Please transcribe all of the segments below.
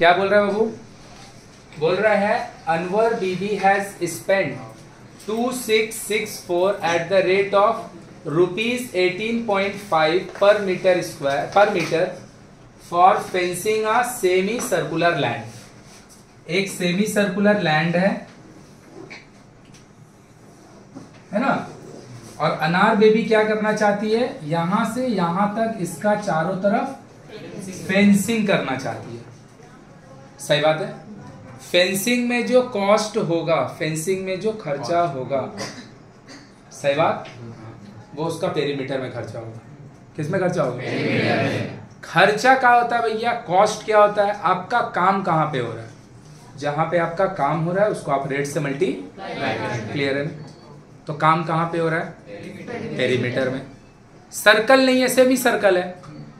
क्या बोल रहा है बाबू? बोल रहा है, Anwar Bibi has spend two six six four eight the rate of rupees eighteen point five per metre square per metre for fencing a semi circular land एक semi circular land है है ना? और अनार बेबी क्या करना चाहती है? यहाँ से यहाँ तक इसका चारों तरफ़ फेंसिंग करना चाहती है। सही बात है? फेंसिंग में जो कॉस्ट होगा फेंसिंग में जो खर्चा होगा सही बात? वो उसका पेरीमीटर में खर्चा होगा। किसमें खर्चा होगा? खर्चा क्या होता है भैया? कॉस्ट क्या होता है? आपका काम कहाँ पे हो रहा है? जहाँ पे आपका काम हो रहा है उसको आप रेट से मल्टी क्लियर है तो काम कहाँ पे हो रहा है? पेरीमीटर में। सर्कल नहीं है सेमी सर्कल है।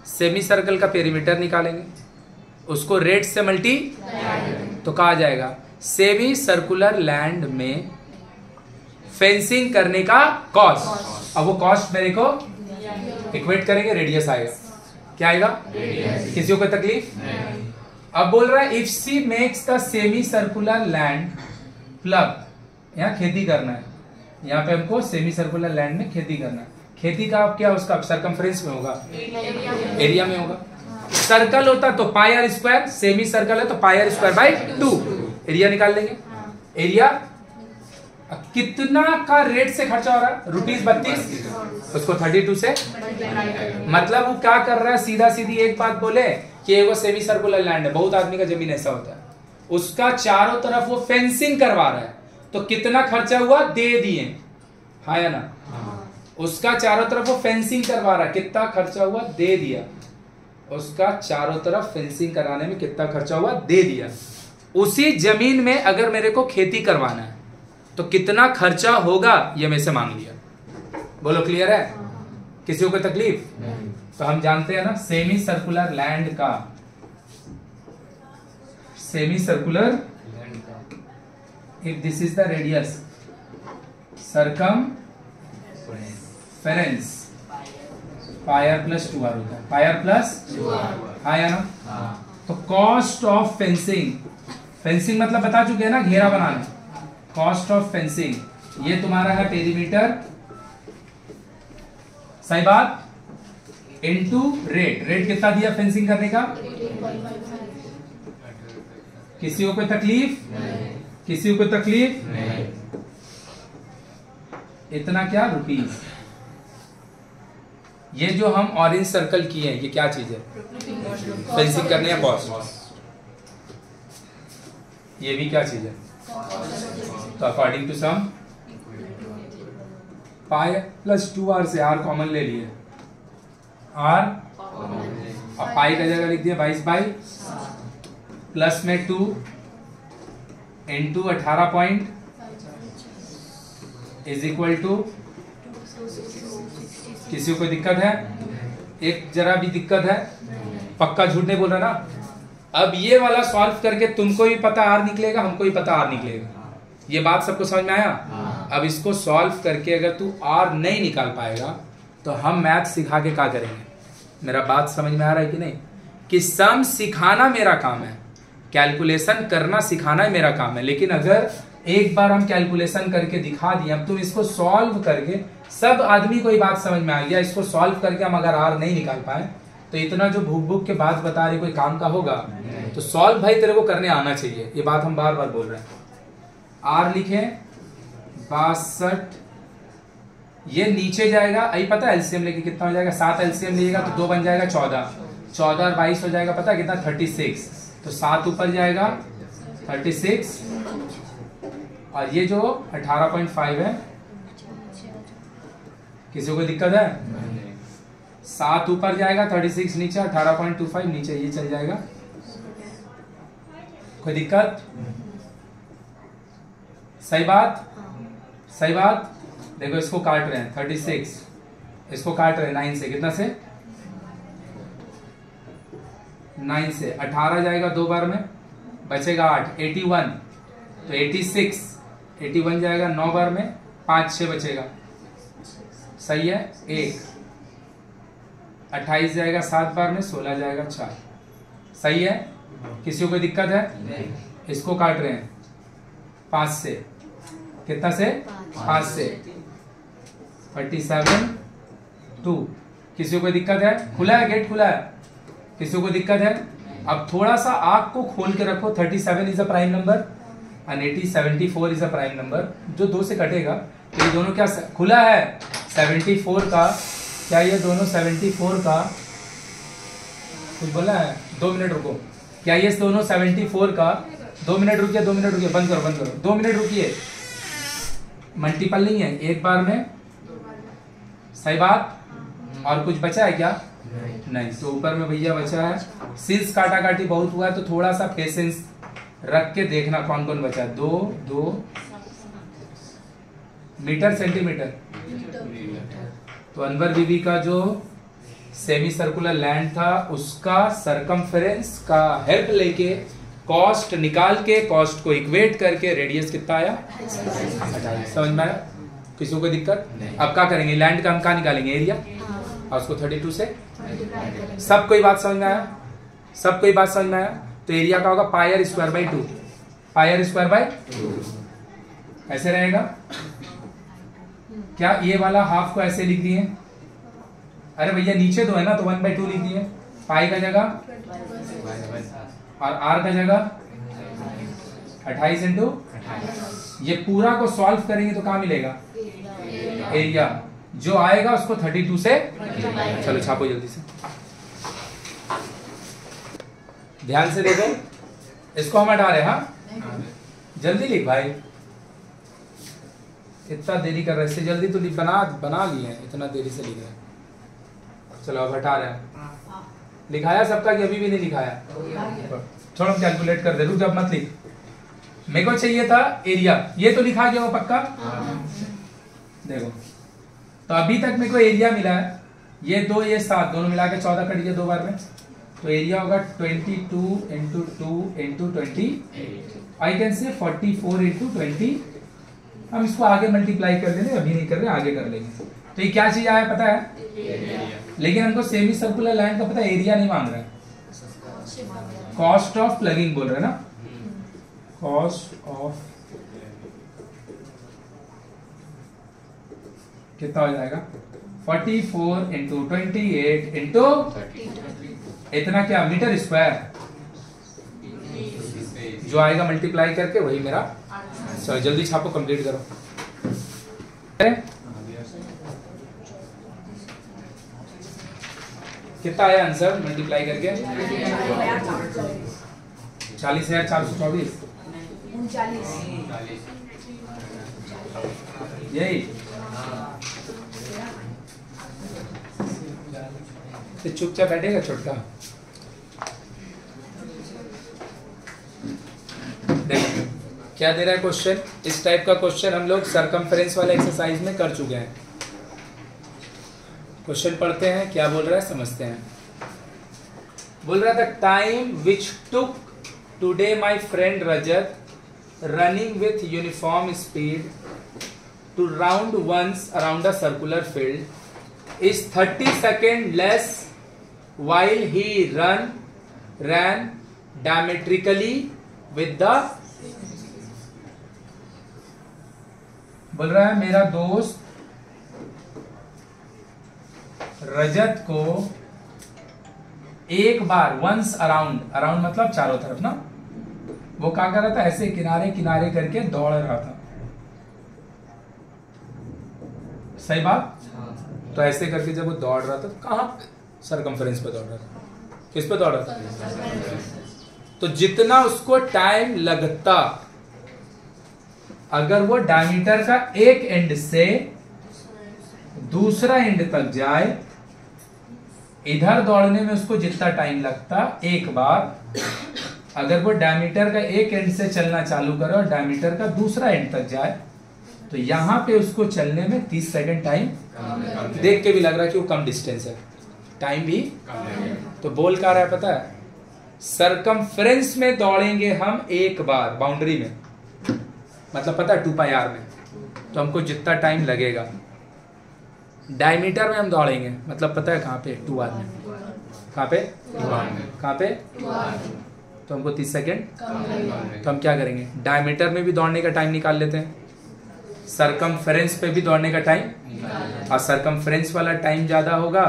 सेमी सर्कल का पेरीमीटर निकालेंगे। उसको रेट से मल्टी तो कहा जाएगा। सेमी सर्कुलर लैंड में फेंसिंग करने का कॉस्ट अब वो कॉस्ट मेरे को इक्वेट करेंगे रेडियस आएगा क्या आएगा? किसी को तकलीफ़? अब बोल रहा है if she makes the semi circular land plough यहाँ खेती करना है। यहाँ पे हमको सेमी सर्कुलर लैंड में खेती करना है। खेती का आप क्या उसका सरकमफ्रेंस में होगा? एरिया में होगा। सर्कल होता तो पायर स्क्वायर सेमी सर्कल है तो pi r square by two. Area निकाल लेंगे। एरिया कितना का रेट से खर्चा हो रहा है? रुपीज़ बत्तीस। उसको थर्टी टू से। मतलब वो क्या कर रहा है? सीधा सीधी एक बात बोले कि एगो सेमी सर्कुलर लैंड है। बहुत आदमी का ज़मीन ऐसा होता है। उसका चारों तरफ़ वो फेंसिंग करवा रहा है। तो कितना खर्चा हुआ? दे दिए। हाँ या ना? उसका चारों तरफ़ वो फेंसिंग करवा रहा है। कितना खर्चा हुआ? दे दिया। उसका चारों तरफ़ फेंसिंग कराने में कितना खर्चा हुआ? दे दिया। उसी ज़मीन में अगर मेरे को खेती करवाना है तो कितना खर्चा होगा ये मैं से मांग लिया। बोलो क्लियर है? किसी को तकलीफ़? तो हम जानते हैं ना सेमी सर्कुलर लैंड का semi circular if this is the radius circumference. Pi r plus two r होता है। पायर प्लस हाँ। या ना? तो कॉस्ट ऑफ़ फेंसिंग फेंसिंग मतलब बता चुके हैं ना घेरा बनाना। कॉस्ट ऑफ़ फेंसिंग ये तुम्हारा है पेरीमीटर सही बात? इनटू रेट रेट कितना दिया फेंसिंग करने का? किसी को कोई तकलीफ़? किसी को कोई तकलीफ़? इतना क्या? रुपीज़ ये जो हम ऑरेंज सर्कल किए हैं, ये क्या चीज़ है? फेंसिंग करने या कॉस्ट ये भी क्या चीज़ है? तो according to sum pi plus two r से आर कॉमन ले लिए। आर अब पाई का जगह लिख दिया, बाईस बाई प्लस में टू इंटू अठारह पॉइंट इज़ इक्वल टू किसी को कोई दिक्कत है? एक जरा भी दिक्कत है? पक्का झूठ नहीं बोल रहा ना? अब ये वाला सॉल्व करके तुमको भी पता आर निकलेगा हमको भी पता आर निकलेगा। ये बात सबको समझ में आया? अब इसको सॉल्व करके अगर तू आर नहीं निकाल पाएगा तो हम मैथ सिखा के क्या करेंगे? मेरा बात समझ में आ रहा है कि नहीं? कि सम सिखाना मेरा काम है। कैलकुलेशन करना सिखाना ही मेरा काम है। लेकिन अगर एक बार हम कैलकुलेशन करके दिखा दिए अब तुम इसको सॉल्व करके सब आदमी को ये बात समझ में आ गया इसको सॉल्व करके हम अगर आर नहीं निकाल पाए तो इतना जो भूख भूख के बात बता रहे कोई काम का होगा? तो सॉल्व भाई तेरे को करने आना चाहिए ये बात हम बार बार बोल रहे हैं। आर लिखे बासठ ये नीचे जाएगा अभी पता है एलसीएम लेके कितना हो जाएगा? सात एलसीएम लीजिएगा तो दो बन जाएगा चौदह। चौदह और बाईस हो जाएगा पता कितना? थर्टी सिक्स तो सात ऊपर जाएगा थर्टी सिक्स और ये जो अठारह पॉइंट फाइव है, किसी को दिक्कत है? सात ऊपर जाएगा, थर्टी सिक्स नीचे, अठारह पॉइंट टू फाइव नीचे, ये चल जाएगा। कोई दिक्कत? सही बात? सही बात? देखो, इसको काट रहे हैं, थर्टी सिक्स। इसको काट रहे हैं, नाइन से। कितना से? नाइन से। अठारह जाएगा दो बार में, बचेगा आठ। एटी वन तो एटी सिक्स। एटी वन जाएगा नौ बार में पाँच छह बचेगा। सही है? एक। अट्ठाईस जाएगा सात बार में सोलह जाएगा चार। सही है? किसी को कोई दिक्कत है? इसको काट रहे हैं। पाँच से। कितना से? पाँच। से। Thirty seven. टू। किसी को कोई दिक्कत है? खुला है? गेट खुला है? किसी को दिक्कत है? अब थोड़ा सा आग को खोल के रखो। Thirty seven is a prime number. And eighty seventy four is a prime number जो दो से कटेगा तो ये दोनों क्या खुला है? सेवेंटी फोर का क्या ये दोनों सेवेंटी फोर का? कुछ बोला है? दो मिनट रुको। क्या ये दोनों सेवेंटी फोर का? दो मिनट रुकिए दो मिनट रुकिए बंद करो बंद करो। दो मिनट रुकिए। मल्टीपल नहीं है एक बार में। सही बात? और कुछ बचा है क्या? नहीं। नहीं। तो ऊपर में भैया बचा है। सिल्स काटा काटी बहुत हुआ है तो थोड़ा सा पेशेंस रख के देखना कौन कौन बचा दो दो। Metre centimetre? तो अनवर बीबी का जो सेमी सर्कुलर लैंड था उसका सरकमफेरेंस का हेल्प लेके कॉस्ट निकाल के कॉस्ट को इक्वेट करके रेडियस कितना आया? समझ में आया? किसी को दिक्कत? अब क्या करेंगे? लैंड का हम क्या निकालेंगे? एरिया और उसको 32 से? सब कोई बात समझ में आया? सब कोई बात समझ में आया? तो एरिया का होगा pi r square by two pi r square by ऐसे रहेगा। क्या ये वाला हाफ़ को ऐसे लिख दिए? अरे भैया नीचे दो है ना तो वन बाई टू लिख दिए। पाई का जगह और आर का जगह अट्ठाईस इंटू ये पूरा को सॉल्व करेंगे तो कहा मिलेगा? एरिया जो आएगा उसको 32 से चलो छापो जल्दी से। ध्यान से देखो। इसको हम हटा रहे हाँ जल्दी लिख भाई। इतना देरी कर रहे इससे जल्दी तो बना बना लिए इतना देरी से लिख रहे चलो, अब हटा रहे हैं। लिखाया सबका कि अभी भी नहीं लिखाया? छोड़ो कैलकुलेट कर दे, रुक जब मत लिख। मेरे को चाहिए था एरिया ये तो लिखा गया वो पक्का? देखो। तो अभी तक मेरे को एरिया मिला है। ये दो, ये सात, दोनों मिला के चौदह कट दो बार में। तो एरिया होगा twenty two into two into twenty I can say forty four into twenty हम इसको आगे मल्टीप्लाई कर देंगे, अभी नहीं कर रहे, आगे कर लेंगे। तो ये क्या चीज़ आया पता है? लेकिन हमको सेमी सर्कुलर लाइन का पता एरिया नहीं मांग रहा है। कॉस्ट ऑफ़ प्लगिंग बोल रहे ना? कॉस्ट ऑफ़ कितना हो जाएगा? 44 four into twenty eight into इतना क्या मीटर स्क्वायर? जो आएगा मल्टीप्लाई करके वही मेरा चलो जल्दी छापो कंप्लीट करो। कितना आया आंसर मल्टीप्लाई करके? चालीस हज़ार चार सौ चौबीस। यही। तो चुपचाप बैठेगा छोटका। क्या दे रहा है क्वेश्चन इस टाइप का क्वेश्चन हम लोग सरकमफ्रेंस वाले एक्सरसाइज में कर चुके हैं। क्वेश्चन पढ़ते हैं, क्या बोल रहा है समझते हैं। बोल रहा था time which took today my friend Rajat running with uniform speed to round once around a circular field is 30 second less while he run ran diametrically with the बोल रहा है मेरा दोस्त रजत को एक बार वंस अराउंड अराउंड मतलब चारों तरफ़ ना? वो क्या कर रहा था? ऐसे किनारे किनारे करके दौड़ रहा था। सही बात? तो ऐसे करके जब वो दौड़ रहा था तो कहाँ सरकमफ्रेंस पे दौड़ रहा था। किस पे दौड़ रहा था? तो जितना उसको टाइम लगता अगर वो डायमीटर का एक एंड से दूसरा एंड तक जाए इधर दौड़ने में उसको जितना टाइम लगता एक बार अगर वो डायमीटर का एक एंड से चलना चालू करे और डायमीटर का दूसरा एंड तक जाए तो यहाँ पे उसको चलने में 30 सेकंड टाइम देख के भी लग रहा है कि वो कम डिस्टेंस है। टाइम भी तो बोल का रहा है पता है? सरकमफ्रेंस में दौड़ेंगे हम एक बार बाउंड्री में। मतलब पता है टू पाई आर में। तो हमको जितना टाइम लगेगा। डायमीटर में हम दौड़ेंगे। मतलब पता है कहाँ पे? टू आर में। कहाँ पे? कहाँ पे? तो हमको तीस सेकेंड तो हम क्या करेंगे? डायमीटर में भी दौड़ने का टाइम निकाल लेते हैं। सरकम पे भी दौड़ने का टाइम और सरकम वाला टाइम ज़्यादा होगा।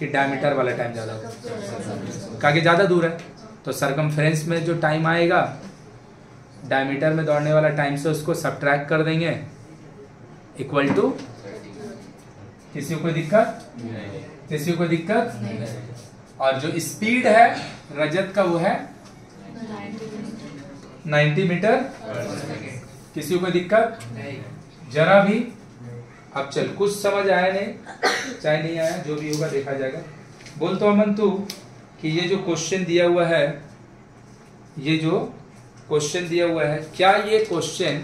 कि डायमीटर वाला टाइम ज़्यादा होगा। कागे ज़्यादा दूर है। तो सरकम में जो टाइम आएगा डायमीटर में दौड़ने वाला टाइम से उसको सब्ट्रैक्ट कर देंगे। इक्वल टू किसी को दिक्कत? किसी को दिक्कत? और जो स्पीड है, रजत का वो है? 90 मीटर किसी को दिक्कत? जरा भी? अब चल, कुछ समझ आया नहीं, चाहे नहीं आया, जो भी होगा देखा जाएगा। बोल तो अमन तू कि ये जो क्वेश्चन दिया हुआ है, ये जो क्वेश्चन दिया हुआ है, क्या ये question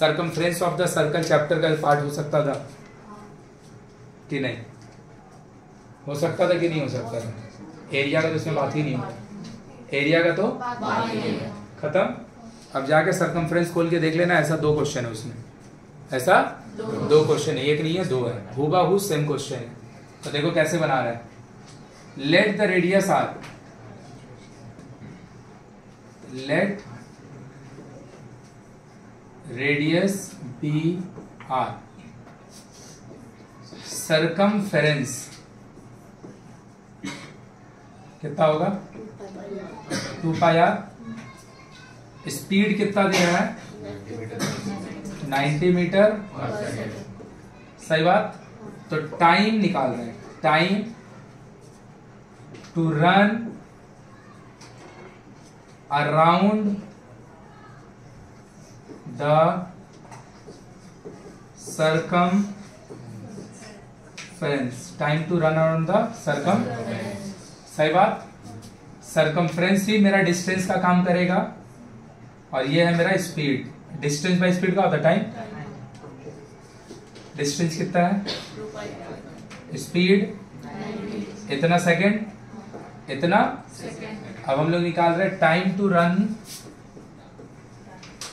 circumference of the circle chapter का पार्ट हो सकता था? कि नहीं? हो सकता था कि नहीं हो सकता था? एरिया का तो इसमें बात ही नहीं होता। एरिया का तो खत्म? अब जाके सरकमफ्रेंस खोल के देख लेना, ऐसा दो क्वेश्चन है उसमें। ऐसा दो क्वेश्चन एक नहीं है, दो है। हुबा सेम क्वेश्चन है। तो देखो कैसे बना रहा है। Let the radius r let radius be r circumference कितना होगा? To are. स्पीड कितना दे रहा है? 90 मीटर। सही बात? तो टाइम निकाल रहे हैं। Time to run around the circumference time to run around the circum सही बात? सरकमफ्रेंस ही मेरा डिस्टेंस का काम करेगा। और ये है मेरा स्पीड डिस्टेंस बाय स्पीड का होता है टाइम डिस्टेंस कितना है? स्पीड इतना सेकंड इतना? अब हम लोग निकाल रहे हैं time to run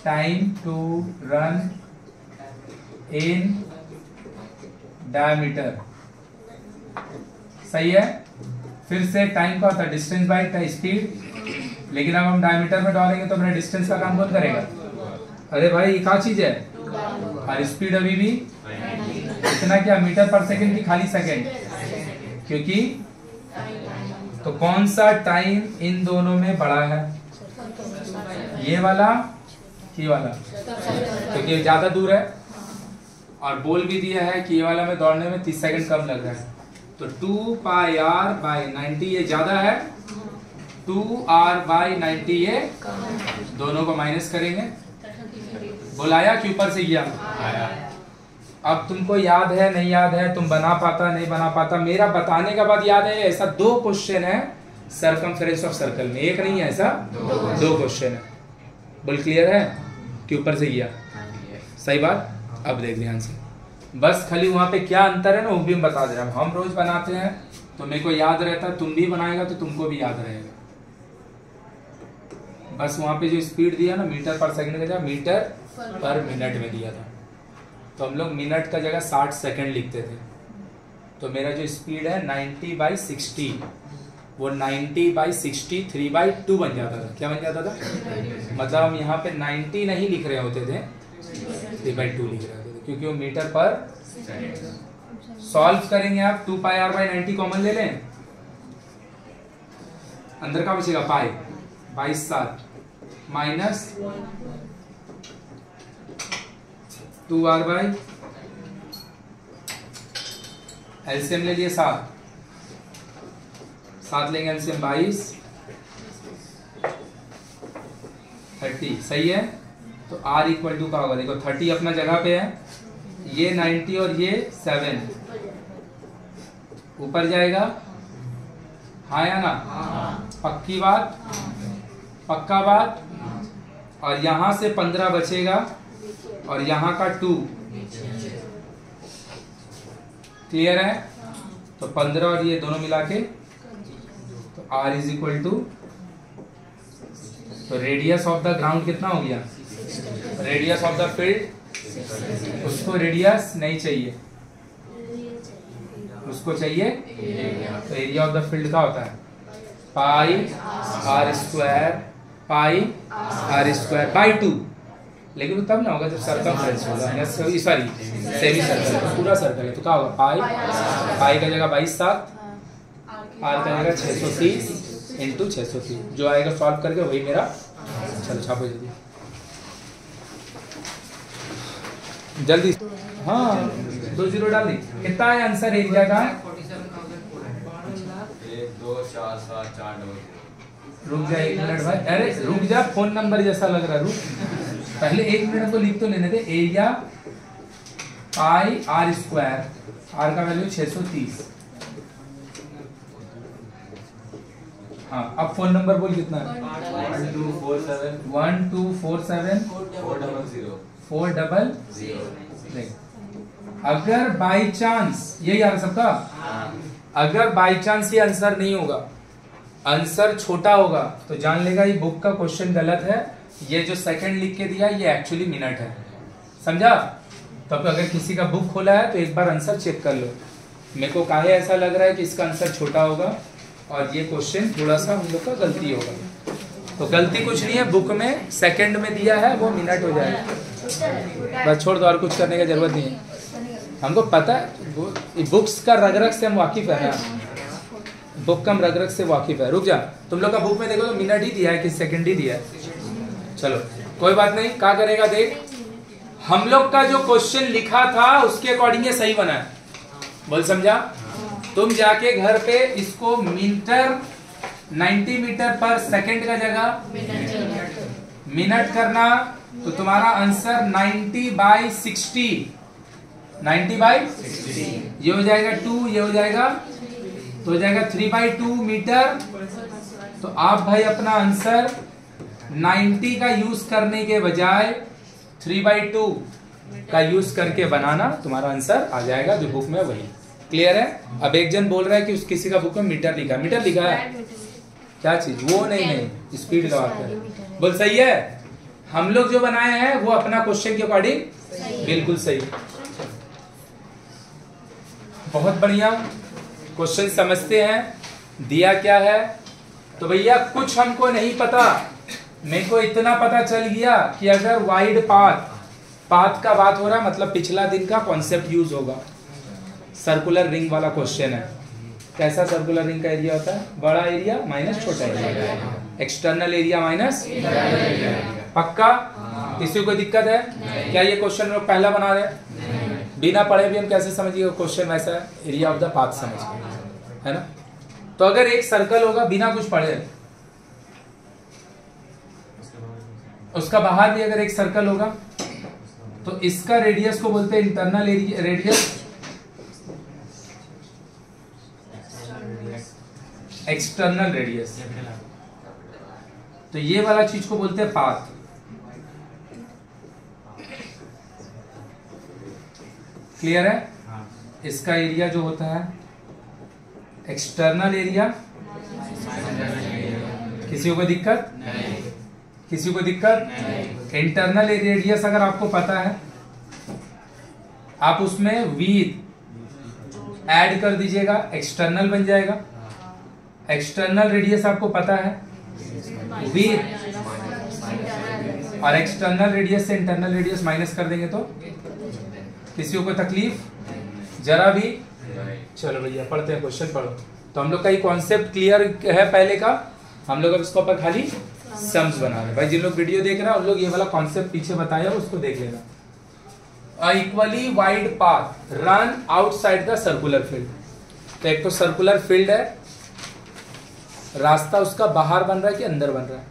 time to run in diameter सही है? फिर से टाइम का होता है डिस्टेंस बाय स्पीड लेकिन अब हम डायमीटर में डालेंगे तो मेरा डिस्टेंस का काम कौन करेगा? अरे भाई क्या चीज़ है? और स्पीड अभी भी? इतना क्या, मीटर पर सेकंड की खाली सेकंड क्योंकि तो कौन सा टाइम इन दोनों में बड़ा है? ये वाला ये वाला। क्योंकि ज़्यादा दूर है। और बोल भी दिया है कि ये वाला में दौड़ने में तीस सेकंड कम लग रहा है। तो two pi r by ninety ये ज़्यादा है। टू आर बाई नाइनटी ये दोनों को माइनस करेंगे। बुलाया कि ऊपर से गया अब तुमको याद है, नहीं याद है, तुम बना पाता, नहीं बना पाता, मेरा बताने के बाद याद है, ऐसा दो क्वेश्चन है सरकम ऑफ़ सर्कल में। एक नहीं है ऐसा, दो क्वेश्चन है। बोल क्लियर है कि ऊपर से गया सही बात? अब देख ध्यान से। बस खाली वहाँ पे क्या अंतर है ना, वो भी बता दे रहे हम रोज बनाते हैं तो मेरे को याद रहता है तुम भी बनाएगा तो तुमको भी याद रहेगा। बस वहाँ पे जो स्पीड दिया ना मीटर पर सेकंड का जगह मीटर पर मिनट में दिया था। तो हम लोग मिनट का जगह साठ सेकंड लिखते थे। तो मेरा जो स्पीड है नाइनटी बाई सिक्सटी वो ninety by sixty three by two बन जाता था। क्या बन जाता था? मतलब हम यहाँ पे नाइनटी नहीं लिख रहे होते थे थ्री बाई टू लिख रहे होते थे क्योंकि वो मीटर पर सॉल्व करेंगे आप two pi r by ninety common ले लें। अंदर का बचेगा? पाई बाईस सात। Minus two r by LCM ले लिए सात। सात लेंगे एलसीएम बाईस। थर्टी सही है? तो आर इक्वल टू का होगा। देखो थर्टी अपना जगह पे है। ये नाइन्टी और ये सेवन। ऊपर जाएगा। हाँ या ना? पक्की बात? पक्का बात? और यहाँ से पंद्रह बचेगा, और यहाँ का टू। क्लियर है? तो पंद्रह और ये दोनों मिला के तो आर इज़ इक्वल टू तो रेडियस ऑफ़ द ग्राउंड कितना हो गया? रेडियस ऑफ़ द फ़ील्ड उसको रेडियस नहीं चाहिए। उसको चाहिए तो एरिया ऑफ़ द फ़ील्ड का होता है। Pi r square pi r square by two. लेकिन वो तब ना होगा जब सर्कम होगा या सॉरी सेमी सर्कल पूरा सर्कल है। तो क्या होगा? पाई पाई का जगह बाईस सात आर का जगह छः सौ तीस इंटू छः सौ तीस। जो आएगा सॉल्व करके वही मेरा चलो छापो जल्दी जल्दी। हाँ दो ज़ीरो डाल दी। कितना है आंसर एरिया का एक दो चार सात चार डबल रुक जा एक मिनट भाई। अरे रुक जा फ़ोन नंबर जैसा लग रहा है रुक। पहले एक मिनट को लिख तो लेने दे। Area pi r square r का वैल्यू 630 हाँ अब फ़ोन नंबर बोल कितना है? One two four seven four double zero four double zero अगर बाई चांस यही आ रहा सबका अगर बाई चांस ये आंसर नहीं होगा आंसर छोटा होगा तो जान लेगा ये बुक का क्वेश्चन गलत है, ये जो सेकंड लिख के दिया, ये एक्चुअली मिनट है। समझा? तो अगर किसी का बुक खोला है तो एक बार आंसर चेक कर लो। मेरे को काहे ऐसा लग रहा है कि इसका आंसर छोटा होगा, और ये क्वेश्चन थोड़ा सा हम लोग का गलती होगा। तो गलती कुछ नहीं है, बुक में सेकंड में दिया है, वो मिनट हो जाएगा। बस छोड़ दो, और कुछ करने की ज़रूरत नहीं है। हमको पता है बुक्स का रग रग से हम वाकिफ है ना। बुक का हम रग रग से वाकिफ है। रुक जा। तुम लोग का बुक में देखो तो मिनट ही दिया है कि सेकंड ही दिया है। चलो, कोई बात नहीं। क्या करेगा देख? हम लोग का जो क्वेश्चन लिखा था, उसके अकॉर्डिंग ये सही बना है। बोल समझा? तुम जाके घर पे इसको मीटर 90 मीटर पर सेकंड का जगह मिनट करना तो तुम्हारा आंसर 90 बाई 60 90 बाई 60 ये हो जाएगा टू, ये हो जाएगा तो हो जाएगा थ्री बाई टू मीटर तो आप भाई अपना आंसर 90 का यूज़ करने के बजाय थ्री बाई टू का यूज़ करके बनाना तुम्हारा आंसर आ जाएगा जो बुक में वही। क्लियर है? अब एक जन बोल रहा है कि उस किसी का बुक में मीटर लिखा मीटर लिखा है? क्या चीज़? वो नहीं नहीं। स्पीड लगा कर बोल सही है? हम लोग जो बनाए हैं वो अपना क्वेश्चन के अकॉर्डिंग बिल्कुल सही। बहुत बढ़िया। क्वेश्चन समझते हैं दिया क्या है? तो भैया कुछ हमको नहीं पता। मेरे को इतना पता चल गया कि अगर वाइड पाथ पाथ का बात हो रहा मतलब पिछला दिन का कॉन्सेप्ट यूज़ होगा। सर्कुलर रिंग वाला क्वेश्चन है। कैसा सर्कुलर रिंग का एरिया होता है? बड़ा एरिया माइनस छोटा एरिया एक्सटर्नल एरिया माइनस पक्का? किसी को दिक्कत है? क्या ये क्वेश्चन लोग पहला बना रहे हैं? बिना पढ़े भी हम कैसे समझिए क्वेश्चन वैसा एरिया ऑफ़ द पाथ समझ है ना? तो अगर एक सर्कल होगा, बिना कुछ पढ़े उसका बाहर भी अगर एक सर्कल होगा तो इसका रेडियस को बोलते हैं इंटरनल रेडियस एक्सटर्नल रेडियस तो ये वाला चीज़ को बोलते हैं पाथ क्लियर है? इसका एरिया जो होता है एक्सटर्नल एरिया किसी को दिक्कत? किसी को दिक्कत? इंटरनल रेडियस अगर आपको पता है आप उसमें वीथ ऐड कर दीजिएगा एक्सटर्नल बन जाएगा। एक्सटर्नल रेडियस आपको पता है वीथ और एक्सटर्नल रेडियस से इंटरनल रेडियस माइनस कर देंगे तो? किसी को तकलीफ़? जरा भी? चलो भैया पढ़ते हैं क्वेश्चन पढ़ो। तो हम लोग का ये कॉन्सेप्ट क्लियर है पहले का? हम लोग अब इसको ऊपर खाली सम्स बना रहे हैं। भाई जिन लोग वीडियो देख रहे हैं उन लोग ये वाला कॉन्सेप्ट पीछे बताया उसको देख लेना। Equally wide path run outside the circular field तो एक तो सर्कुलर फ़ील्ड है। रास्ता उसका बाहर बन रहा है कि अंदर बन रहा है?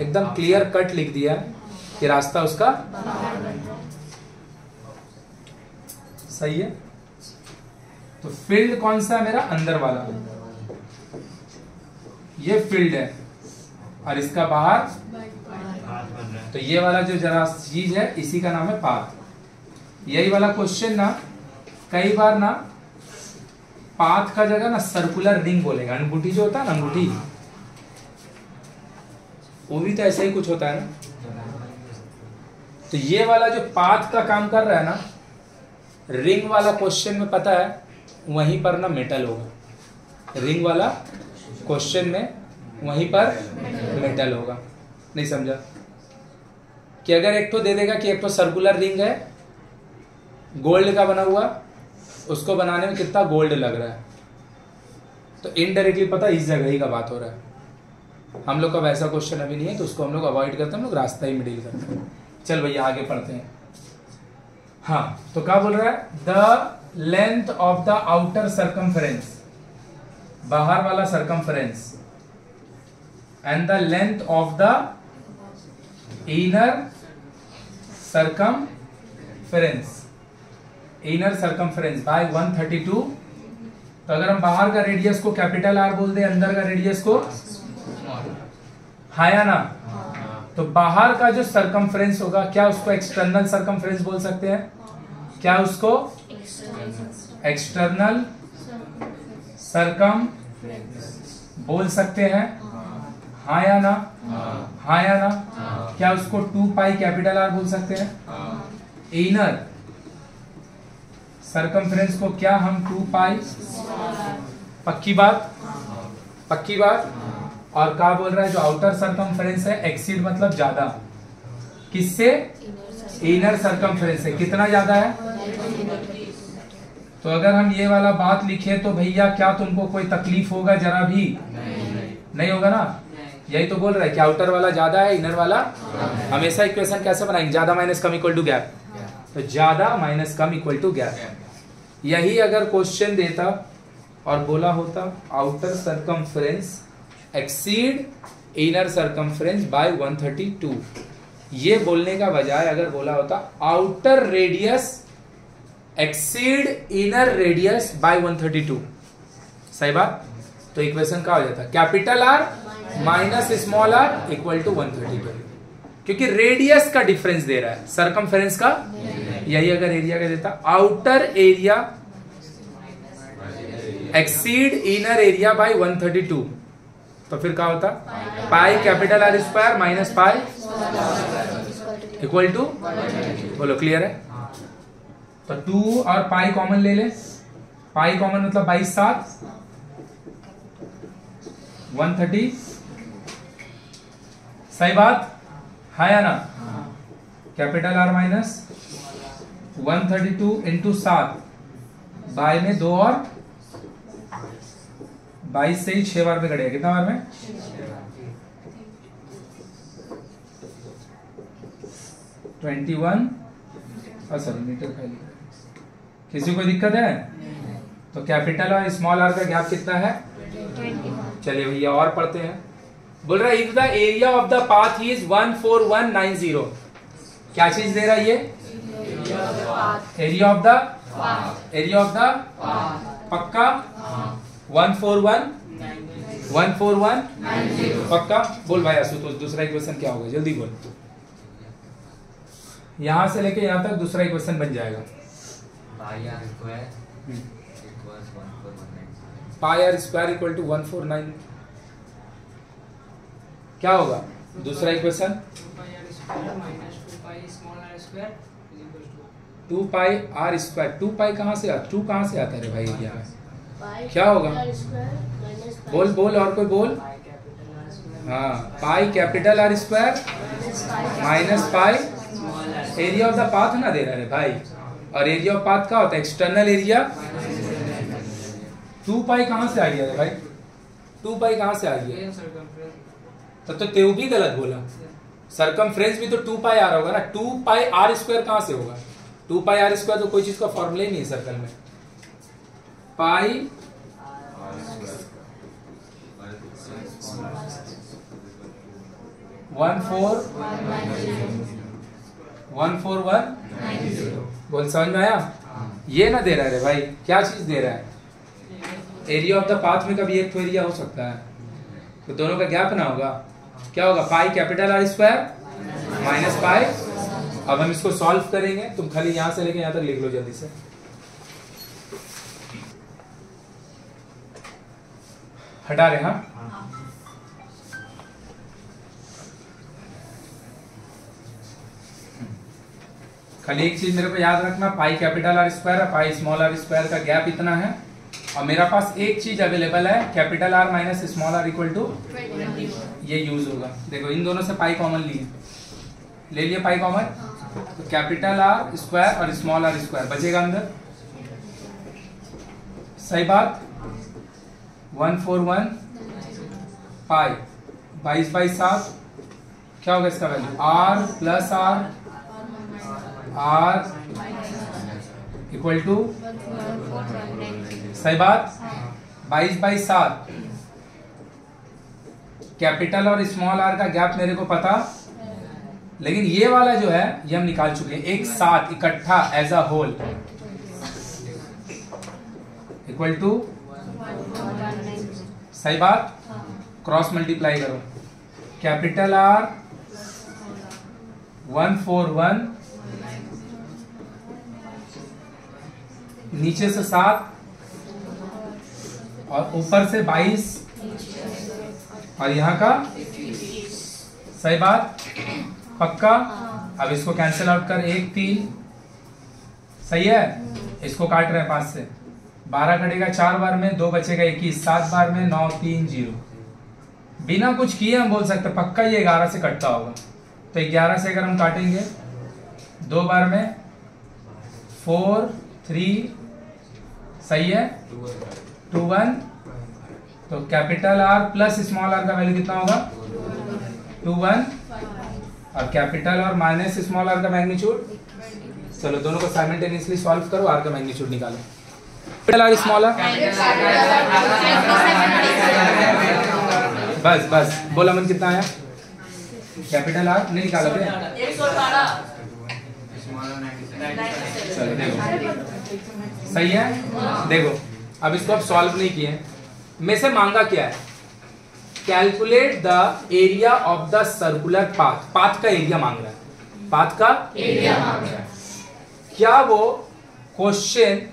एकदम क्लियर कट लिख दिया है कि रास्ता उसका सही है? तो फ़ील्ड कौन सा है मेरा? अंदर वाला। ये फ़ील्ड है। और इसका बाहर? तो ये वाला जो जरा चीज़ है, इसी का नाम है पाथ। यही वाला क्वेश्चन ना, कई बार ना, पाथ का जगह ना सर्कुलर रिंग बोलेगा। अंगूठी जो होता है ना, अंगूठी। वो भी तो ऐसे ही कुछ होता है ना। तो ये वाला जो पाथ का काम कर रहा है ना रिंग वाला क्वेश्चन में पता है, वहीं पर ना मेटल होगा। रिंग वाला क्वेश्चन में वहीं पर मेटल होगा। नहीं समझा? कि अगर एक तो दे देगा कि एक तो सर्कुलर रिंग है गोल्ड का बना हुआ, उसको बनाने में कितना गोल्ड लग रहा है। तो इनडायरेक्टली पता इस जगह ही का बात हो रहा है। हम लोग का वैसा क्वेश्चन अभी नहीं है तो उसको हम लोग अवॉइड करते हैं, हम लोग रास्ता ही में डील करते हैं। चल भैया, आगे पढ़ते हैं। हाँ तो क्या बोल रहा है? The length of the outer circumference बाहर वाला circumference and the length of the inner circumference inner circumference by 132 तो अगर हम बाहर का रेडियस को कैपिटल आर बोल दे अंदर का रेडियस को? हाया ना? तो बाहर का जो सरकमफ्रेंस होगा, क्या उसको एक्सटर्नल सरकमफ्रेंस बोल सकते हैं? क्या उसको? एक्सटर्नल सरकम बोल सकते हैं। हाँ या ना? हाँ या ना? क्या उसको टू पाई कैपिटल आर बोल सकते हैं? इनर सरकमफ्रेंस को क्या हम टू पाई पक्की बात? पक्की बात? और क्या बोल रहा है, जो आउटर सरकमफ्रेंस है एक्सीड मतलब ज़्यादा। किससे? इनर सरकमफ्रेंस से। कितना ज़्यादा है? तो अगर हम ये वाला बात लिखे तो भैया, क्या तुमको कोई तकलीफ़ होगा जरा भी? नहीं होगा ना? यही तो बोल रहा है कि आउटर वाला ज़्यादा है इनर वाला? हमेशा इक्वेशन कैसे बनाएँगे? ज़्यादा माइनस कम इक्वल टू गैप तो ज़्यादा माइनस कम इक्वल टू गैप यही अगर क्वेश्चन देता और बोला होता outer circumference exceed inner circumference by 132 ये बोलने का बजाय अगर बोला होता outer radius exceed inner radius by 132 सही बात? तो इक्वेशन क्या हो जाता capital r minus small r equal to 132 क्योंकि रेडियस का डिफरेंस दे रहा है सरकमफ्रेंस का यही अगर एरिया का देता outer area exceed inner area by 132 तो फिर क्या होता? Pi capital r square minus pi equal to बोलो, क्लियर है? तो टू और पाई कॉमन ले ले। पाई कॉमन मतलब बाईस सात। One thirty. सही बात? है या ना? Capital r minus one thirty two into सात। बाय में दो और बाईस से ही छह बार में कटेगा कितना बार में? Twenty one. सॉरी मीटर खाली किसी को दिक्कत है? तो कैपिटल और स्मॉल आर का गैप कितना है? चलिए भैया, और पढ़ते हैं। बोल रहा है if the area of the path is one four one nine zero क्या चीज़ दे रहा है ये? Area of the area of the पक्का? One four one? One four one? पक्का? बोल भाई आशुतोष दूसरा इक्वेशन क्या होगा जल्दी बोल। यहाँ से लेके यहाँ तक दूसरा इक्वेशन बन जाएगा। Pi r square equal to one four nine. क्या होगा? दूसरा equation two pi r square. Two pi कहाँ से टू कहाँ से आता है भाई? एरिया में क्या होगा? बोल बोल, और कोई बोल? हाँ pi capital r square minus pi area of the path ना दे रहा है भाई। और एरिया ऑफ़ पाथ क्या होता है? एक्सटर्नल एरिया टू पाई कहाँ से आ गया रे भाई? टू पाई कहाँ से आ गया? तब तो तेव भी गलत बोला। सरकम भी तो टू पाई आ रहा होगा ना। टू पाई आर स्क्वायर कहाँ से होगा? टू पाई आर स्क्वायर तो कोई चीज़ का फॉर्मूला ही नहीं है सर्कल में। Pi one four one four one बोल, समझ में आया? ये ना दे रहा है भाई, क्या चीज़ दे रहा है? एरिया ऑफ़ द पाथ में कभी एक तो एरिया हो सकता है। तो दोनों का गैप ना होगा। क्या होगा? Pi capital r square minus pi अब हम इसको सॉल्व करेंगे। तुम खाली यहाँ से लेके यहाँ तक लिख लो जल्दी से। हटा रहे हाँ खाली एक चीज़ मेरे को याद रखना पाई कैपिटल आर स्क्वायर है पाई स्मॉल आर स्क्वायर का गैप इतना है, और मेरा पास एक चीज़ अवेलेबल है capital r minus small r equal to ये यूज़ होगा। देखो, इन दोनों से पाई कॉमन लिए। ले लिए पाई कॉमन तो कैपिटल आर स्क्वायर और स्मॉल आर स्क्वायर बचेगा अंदर। सही बात? One four one? पाई। बाईस बाई सात? क्या होगा इसका value r plus r r equal to सही बात? बाईस बाई सात। कैपिटल और स्मॉल आर का गैप मेरे को पता। लेकिन ये वाला जो है, ये हम निकाल चुके हैं। एक साथ इकट्ठा as a whole equal to सही बात? क्रॉस मल्टीप्लाई करो। Capital r one four one नीचे से सात। और ऊपर से बाईस। और यहाँ का? सही बात? पक्का? अब इसको कैंसिल आउट कर। एक, तीन। सही है? इसको काट रहे हैं पाँच से। बारह कटेगा चार बार में, दो बचेगा इक्कीस, सात बार में नौ, तीन, ज़ीरो। बिना कुछ किए हम बोल सकते पक्का ये ग्यारह से कटता होगा। तो ग्यारह से अगर हम काटेंगे, दो बार में, फोर, थ्री, सही है? Two one. तो capital r plus small r का वैल्यू कितना होगा? Two one. और कैपिटल और माइनस स्मॉल आर का मैग्नीट्यूड चलो, दोनों को साइमल्टेनियसली सॉल्व करो आर का मैग्नीट्यूड निकालो। कैपिटल आर स्मॉल बस बस। बोला मन कितना आया? कैपिटल आर नहीं निकाला चलो देखो सही है? देखो अब इसको आप सॉल्व नहीं किए में से मांगा क्या है? Calculate the area of the circular path path का एरिया मांग रहा है। पाथ का एरिया मांग रहा है। क्या वो क्वेश्चन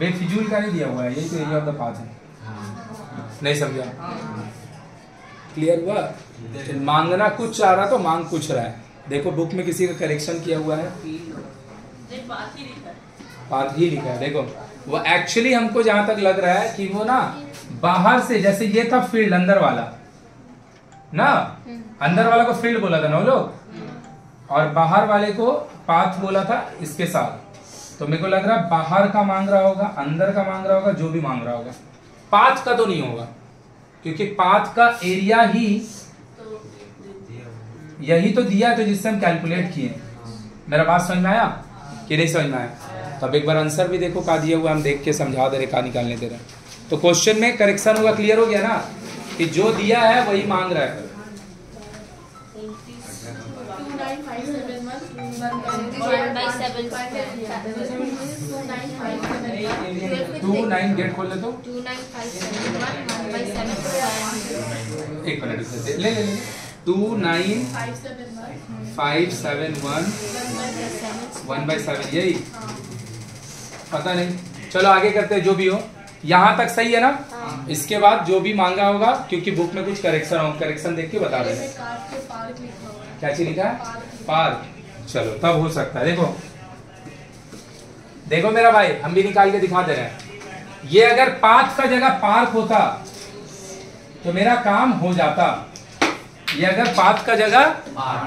बेफिजूल का नहीं दिया हुआ है यही तो एरिया ऑफ़ द पाथ है। नहीं समझा। क्लियर हुआ? मांगना कुछ चाह रहा तो मांग कुछ रहा है। देखो बुक में किसी का करेक्शन किया हुआ है। नहीं बात ही लिखा है पाथ ही लिखा है देखो वो एक्चुअली हमको जहाँ तक लग रहा है कि वो ना बाहर से जैसे ये था फ़ील्ड अंदर वाला। ना? अंदर वाला को फ़ील्ड बोला था ना वो लोग? और बाहर वाले को पाथ बोला था इसके साथ। तो मेरे को लग रहा है बाहर का मांग रहा होगा, अंदर का मांग रहा होगा, जो भी मांग रहा होगा। पाथ का तो नहीं होगा, क्योंकि पाथ का एरिया ही यही तो दिया तो जिससे हम कैलकुलेट किए मेरा बात समझ में आया? कि नहीं समझ में आया? तो अब एक बार आंसर भी देखो, का दिया हुआ हम देख के समझा दे रहे का निकालने दे रहे तो क्वेश्चन में करेक्शन होगा क्लियर हो गया ना? कि जो दिया है, वही मांग रहा है। टू नाइन गेट खोल ले तो। एक मिनट ले ले ले two nine five seven one one by seven यही। पता नहीं। चलो आगे करते हैं जो भी हो। यहाँ तक सही है ना? इसके बाद जो भी मांगा होगा क्योंकि बुक में कुछ करेक्शन हो करेक्शन देख के बता रहे हैं। क्या चीज़ लिखा है? पार्क। चलो, तब हो सकता है। देखो देखो मेरा भाई, हम भी निकाल के दिखा दे रहे हैं। ये अगर पाथ का जगह पार्क होता तो मेरा काम हो जाता। ये अगर पाथ का जगह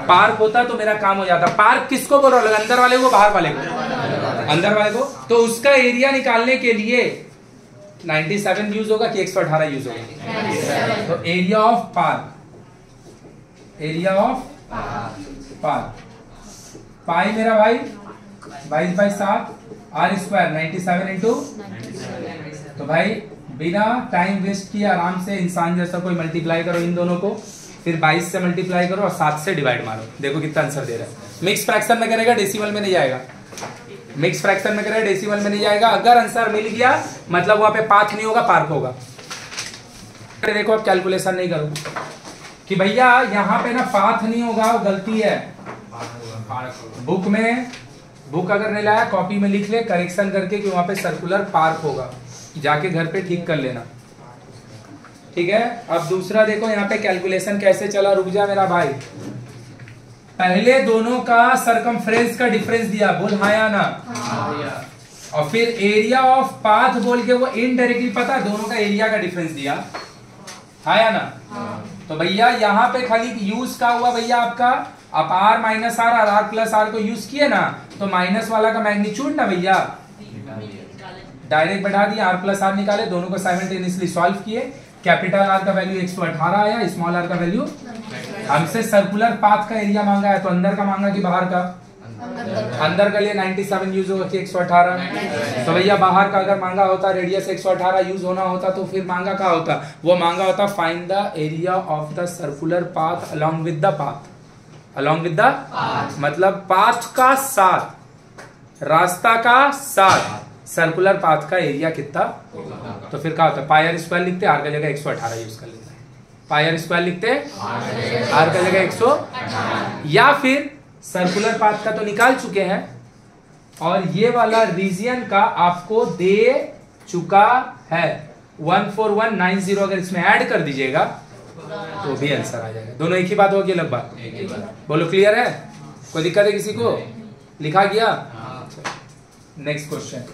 पार्क होता तो मेरा काम हो जाता। पार्क किसको बोल रहा अंदर वाले को, बाहर वाले को? अंदर वाले को? तो उसका एरिया निकालने के लिए 97 यूज़ होगा कि 118 यूज़ होगा? तो area of park. Area of park. Pi मेरा भाई बाईस बाई सात r square ninety seven into तो भाई बिना टाइम वेस्ट किए आराम से इंसान जैसा कोई मल्टीप्लाई करो इन दोनों को फिर 22 से मल्टीप्लाई करो और 7 से डिवाइड मारो। देखो कितना आंसर दे रहा है। मिक्स फ्रैक्शन में करेगा डेसिमल में नहीं जाएगा मिक्स फ्रैक्शन में करेगा डेसिमल में नहीं जाएगा अगर आंसर मिल गया मतलब वहाँ पे पाथ नहीं होगा पार्क होगा। देखो अब कैलकुलेशन नहीं करो। कि भैया यहाँ पे ना पाथ नहीं होगा गलती है। बुक में बुक अगर नहीं लाया कॉपी में लिख ले करेक्शन करके कि वहाँ पे सर्कुलर पार्क होगा जाके घर पे ठीक कर लेना। ठीक है? अब दूसरा देखो यहाँ पे कैलकुलेशन कैसे चला? रुक जा मेरा भाई। पहले दोनों का सरकमफ्रेंस का डिफरेंस दिया बोल हाँ या ना? और फिर एरिया ऑफ़ पाथ बोल के वो इनडायरेक्टली पता दोनों का एरिया का डिफरेंस दिया। हाँ या ना? तो भैया यहाँ पे खाली यूज़ का हुआ भैया आपका? आप आर माइनस आर और आर प्लस आर को यूज़ किए ना तो माइनस वाला का मैग्नीट्यूड ना भैया? डायरेक्ट बढ़ा दिया आर प्लस आर निकाले, दोनों को साइमल्टेनियसली सॉल्व किए। कैपिटल आर का वैल्यू एक सौ अठारह आया स्मॉल आर का वैल्यू हमसे सर्कुलर पाथ का एरिया मांगा है तो अंदर का मांगा कि बाहर का? अंदर का लिए 97 यूज़ होगा कि 118 तो भैया, बाहर का अगर मांगा होता रेडियस 118 यूज़ होना होता तो फिर मांगा का होता? वो मांगा होता find the area of the circular path along with the path along with मतलब पाथ का साथ. रास्ता का साथ. सर्कुलर पाथ का एरिया कितना? तो फिर क्या होता है? पायर स्क्वायर लिखते आर का जगह 118 यूज़ कर लेते पायर स्क्वायर लिखते आर का जगह 100 या फिर सर्कुलर पाथ का तो निकाल चुके हैं। और ये वाला रीजियन का आपको दे चुका है। 14190 अगर इसमें ऐड कर दीजिएगा तो भी आंसर आ जाएगा। दोनों एक ही बात होगी अलग बात? बात। बोलो क्लियर है? कोई दिक्कत है किसी को? लिखा गया? हाँ। Next question